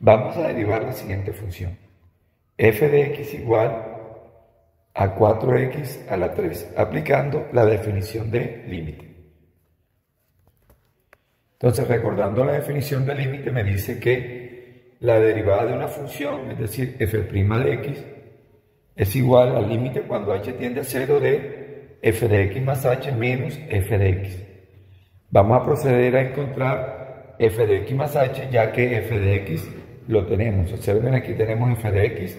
Vamos a derivar la siguiente función. f de x igual a 4x a la 3, aplicando la definición de límite. Entonces, recordando la definición de límite, me dice que la derivada de una función, es decir, f' de x, es igual al límite cuando h tiende a 0 de f de x más h menos f de x. Vamos a proceder a encontrar f de x más h, ya que f de x lo tenemos. Observen, aquí tenemos f de x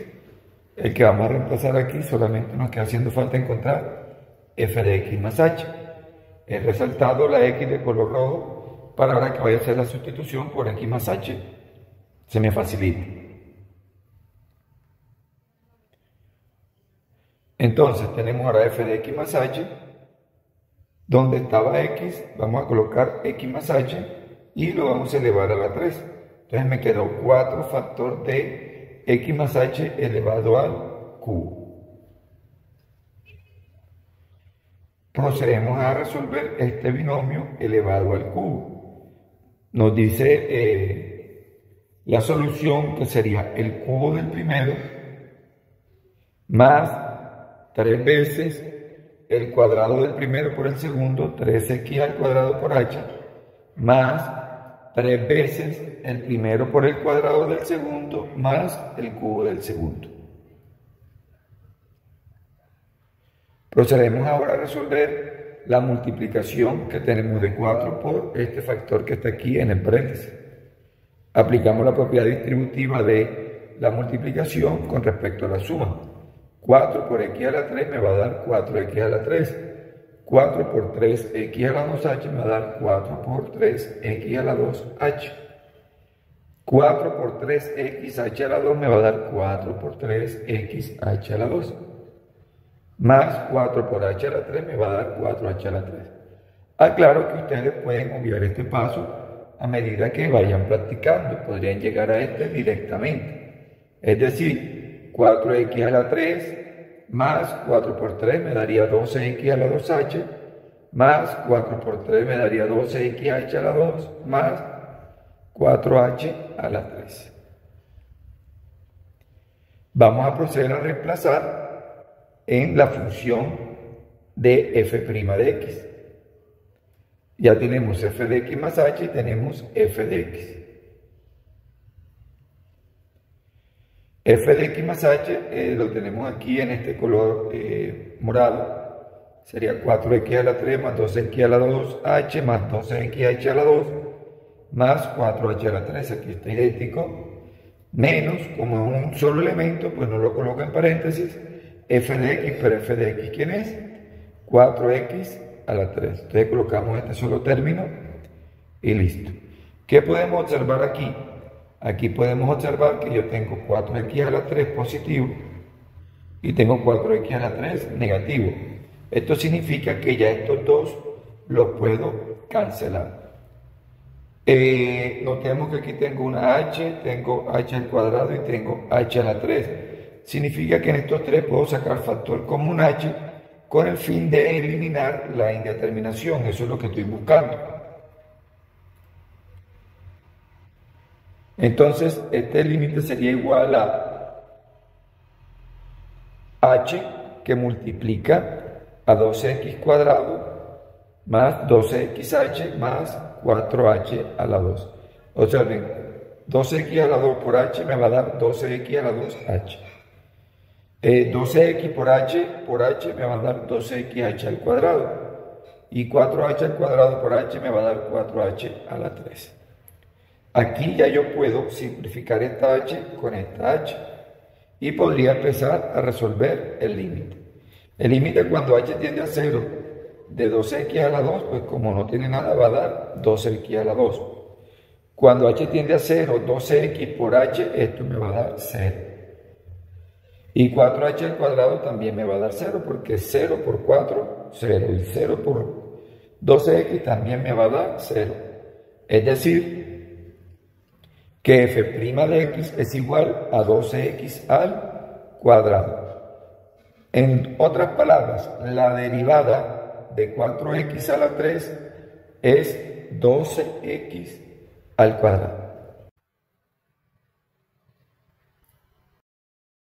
el que vamos a reemplazar aquí solamente nos queda haciendo falta encontrar f de x más h. He resaltado la x de color rojo para ahora que vaya a hacer la sustitución por x más h. Se me facilita. Entonces tenemos ahora f de x más h. Donde estaba x, vamos a colocar x más h y lo vamos a elevar a la 3. Entonces me quedó 4 factor de x más h elevado al cubo. Procedemos a resolver este binomio elevado al cubo. Nos dice eh, la solución que sería el cubo del primero más tres veces el cuadrado del primero por el segundo, 3x al cuadrado por h, más tres veces el primero por el cuadrado del segundo más el cubo del segundo. Procedemos ahora a resolver la multiplicación que tenemos de 4 por este factor que está aquí en el paréntesis. Aplicamos la propiedad distributiva de la multiplicación con respecto a la suma. 4 por x a la 3 me va a dar 4x a la 3. 4 por 3x a la 2h me va a dar 4 por 3x a la 2h. 4 por 3xh a la 2 me va a dar 4 por 3xh a la 2. Más 4 por h a la 3 me va a dar 4h a la 3. Aclaro que ustedes pueden obviar este paso a medida que vayan practicando. Podrían llegar a este directamente. Es decir, 4x a la 3 más 4 por 3 me daría 12x a la 2h, más 4 por 3 me daría 12xh a la 2, más 4h a la 3. Vamos a proceder a reemplazar en la función de f' de x. Ya tenemos f de x más h y tenemos f de x. f de x más h eh, lo tenemos aquí en este color eh, morado. Sería 4x a la 3 más 2x a la 2, h más 12xh a la 2, más 4h a la 3, aquí está idéntico, menos, como un solo elemento, pues no lo coloco en paréntesis, f de x, pero f de x, ¿quién es? 4x a la 3. Entonces colocamos este solo término y listo. ¿Qué podemos observar aquí? Aquí podemos observar que yo tengo 4x a la 3 positivo y tengo 4x a la 3 negativo. Esto significa que ya estos dos los puedo cancelar. Eh, notemos que aquí tengo una h, tengo h al cuadrado y tengo h a la 3. Significa que en estos tres puedo sacar factor común h con el fin de eliminar la indeterminación. Eso es lo que estoy buscando. Entonces, este límite sería igual a h que multiplica a 12x cuadrado más 12xh más 4h a la 2. O sea, 12x a la 2 por h me va a dar 12x a la 2h. 12x por h por h me va a dar 12xh al cuadrado. Y 4h al cuadrado por h me va a dar 4h a la 3. Aquí ya yo puedo simplificar esta h con esta h y podría empezar a resolver el límite. El límite cuando h tiende a 0 de 2x a la 2, pues como no tiene nada va a dar 2x a la 2. Cuando h tiende a 0, 12x por h, esto me va a dar 0. Y 4h al cuadrado también me va a dar 0 porque 0 por 4, 0. Y 0 por 12x también me va a dar 0. Es decir, que f' de x es igual a 12x al cuadrado. En otras palabras, la derivada de 4x a la 3 es 12x al cuadrado.